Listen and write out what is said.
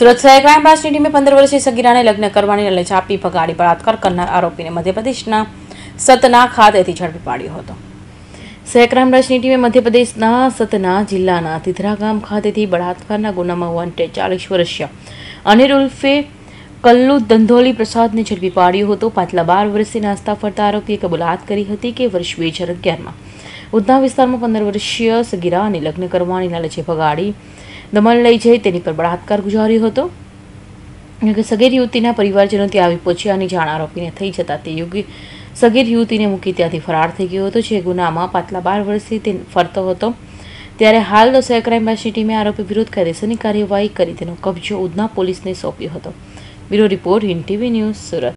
સુરત શહેર ક્રાઇમ બ્રાન્ચની ટીમે પંદર વર્ષીય સગીરાને લગ્ન કરવાની લલચ આપી ભગાડી બળાત્કાર કરનાર આરોપીને મધ્યપ્રદેશના સતના ખાતેથી ઝડપી પાડ્યો હતો. શહેર ક્રાઇમ બ્રાન્ચની ટીમે મધ્યપ્રદેશના સતના જિલ્લાના તિધરા ગામ ખાતેથી બળાત્કારના ગુનામાં વોન્ટેડ ચાલીસ વર્ષીય અનિર ઉલ્ફે કલ્લુ ધંધોલી પ્રસાદને ઝડપી પાડ્યો હતો. પાછલા બાર વર્ષથી નાસ્તા ફરતા આરોપીએ કબૂલાત કરી હતી કે વર્ષ બે હજાર અગિયારમાં. ઉધના વિસ્તારમાં પંદર વર્ષીય સગીરાને લગ્ન કરવાની લાલચે ભગાડી દમણ લઈ જઈ તેની પર બળાત્કાર ગુજાર્યો હતો. કે સગીર યુવતીના પરિવારજનો ત્યાં આવી પહોંચ્યા અને જાણ આરોપીને થઈ જતા તે યોગી સગીર યુવતીને મૂકી ત્યાંથી ફરાર થઈ ગયો હતો, જે ગુનામાં પાછલા બાર વર્ષથી તે ફરતો હતો. ત્યારે હાલ શહેર ક્રાઇમ બ્રાન્ચની ટીમે આરોપી વિરુદ્ધ કાયદેસરની કાર્યવાહી કરી તેનો કબજો ઉધના પોલીસને સોંપ્યો હતો. Bureau report Hind TV news Surat